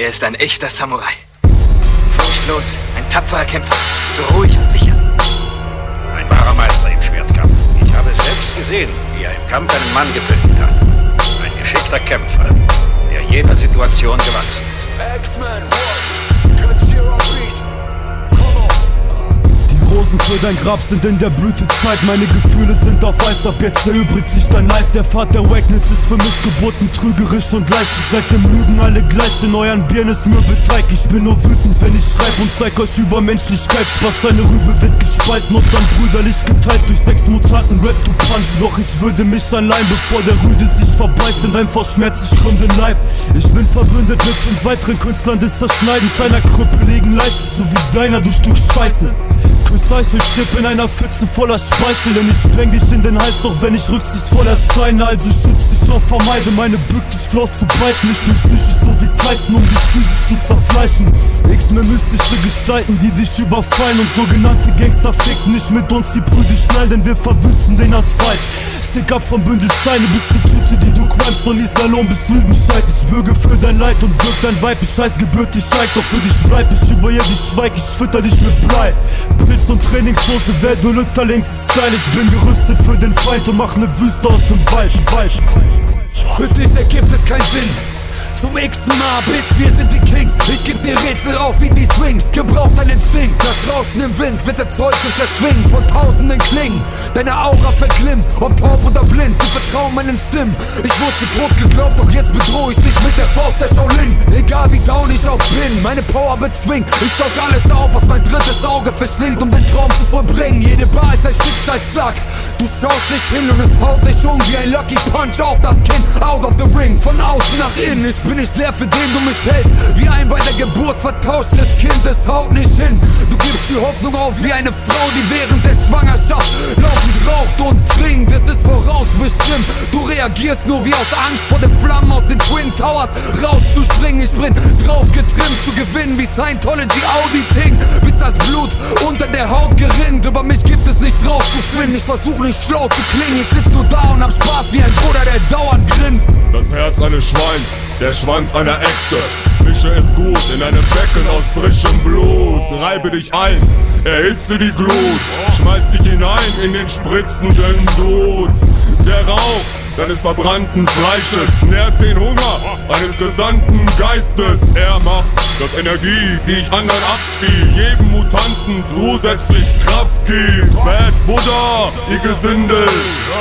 Er ist ein echter Samurai. Furchtlos, ein tapferer Kämpfer, so ruhig und sicher. Ein wahrer Meister im Schwertkampf. Ich habe es selbst gesehen, wie er im Kampf einen Mann getötet hat. Ein geschickter Kämpfer, der jeder Situation gewachsen ist. Rosen für dein Grab sind in der Blütezeit. Meine Gefühle sind auf Eis, ab jetzt erübrigt sich dein Life Der Pfad der Wackness ist für Missgeburten trügerisch und leicht. Ihr seid im Lügen alle gleich, in euren Bieren ist Mürbeteig Ich bin nur wütend, wenn ich schreib und zeig euch Übermenschlichkeit. Spaß, deine Rübe wird gespalten und dann brüderlich geteilt. Durch sechs Mutanten Rap, du Panz Doch ich würde mich allein, bevor der Rüde sich verbeißt In einfach Schmerz, ich den Leib. Ich bin verbündet mit fünf weiteren Künstlern des Zerschneidens. Einer krüppeligen Leiche, so wie deiner, du Stück Scheiße Recycle Chip in einer Pfütze voller Speichel Und ich spreng dich in den Hals, auch wenn ich rücksichtsvoll erscheine Also schütz dich und vermeide meine Bück dich Floss zu breiten. Ich bin psychisch so wie Tyson, um dich physisch zu zerfleischen. X-Men mystische Gestalten, die dich überfallen. Und sogenannte Gangster ficken nicht mit uns, die Brüder schnell, denn wir verwüsten den Asphalt Stick ab vom Bündel bis zur Tüte, die du qualmst von Iserlohn bis Lüdenscheid Ich bürge für dein Leid und wirk dein Weib, ich scheiß gebürtig scheik Doch für dich bleib. Ich über ihr, dich schweig, ich fütter dich mit Blei. Pilz und Trainingshose, wer du Lütter links Style Ich bin gerüstet für den Feind und mach ne Wüste aus dem Wald, Wald. Für dich ergibt es keinen Sinn zum x Mal, Bitch, wir sind die Kings. Ich geb dir Rätsel auf wie die Swings. Gebraucht dein Instinkt, das Rauschen im Wind Wird erzeugt durch das Schwingen von tausenden Klingen. Deine Aura verglimmt, ob taub oder blind. Sie vertrauen meinen Stimmen. Ich wurde tot geglaubt, doch jetzt bedrohe ich dich mit der Faust der Shaolin. Egal wie down ich auch bin, meine Power bezwingt. Ich saug alles auf, was mein drittes Auge verschlingt Um den Traum zu vollbringen, jede Bar ist ein Schicksalsschlag. Du schaust nicht hin und es haut dich um wie ein Lucky Punch auf das Kinn Out of the ring, von außen nach innen. Ich bin ich leer, für den du mich hältst. Wie ein bei der Geburt vertauschtes Kind, es haut nicht hin. Du gibst die Hoffnung auf wie eine Frau, die während der Schwangerschaft laufend raucht und trinkt. Es ist vorausbestimmt, du reagierst nur wie aus Angst vor den Flammen aus den Twin Towers rauszuspringen. Ich bin drauf getrimmt zu gewinnen wie Scientology Auditing. Bis das Blut unter der Haut gerinnt. Über mich gibt es nichts rauszufinden, ich versuche nicht schlau zu klingen Ich sitz nur da und hab Spaß wie ein Bruder, der dauernd grinst Das Herz eines Schweins, der Schwanz einer Echse. Mische es gut in einem Becken aus frischem Blut. Reibe dich ein, erhitze die Glut. Schmeiß dich hinein in den spritzenden Blut. Der Rauch deines verbrannten Fleisches nährt den Hunger eines gesandten Geistes. Er macht, dass Energie, die ich anderen abziehe, jedem Mutanten zusätzlich Kraft gibt. Bad Buddha, ihr Gesindel,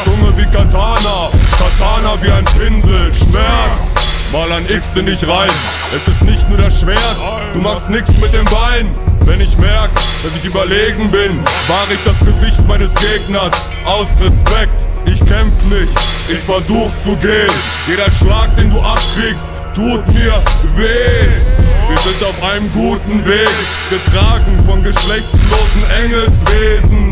Zunge wie Katana, Katana wie ein Pinsel, Schmerz Mal ein X in dich rein. Es ist nicht nur das Schwert, du machst nix mit dem Bein. Wenn ich merk, dass ich überlegen bin, wahre ich das Gesicht meines Gegners aus Respekt. Ich kämpf nicht, ich versuch zu gehen. Jeder Schlag, den du abkriegst, tut mir weh. Wir sind auf einem guten Weg, getragen von geschlechtslosen Engelswesen.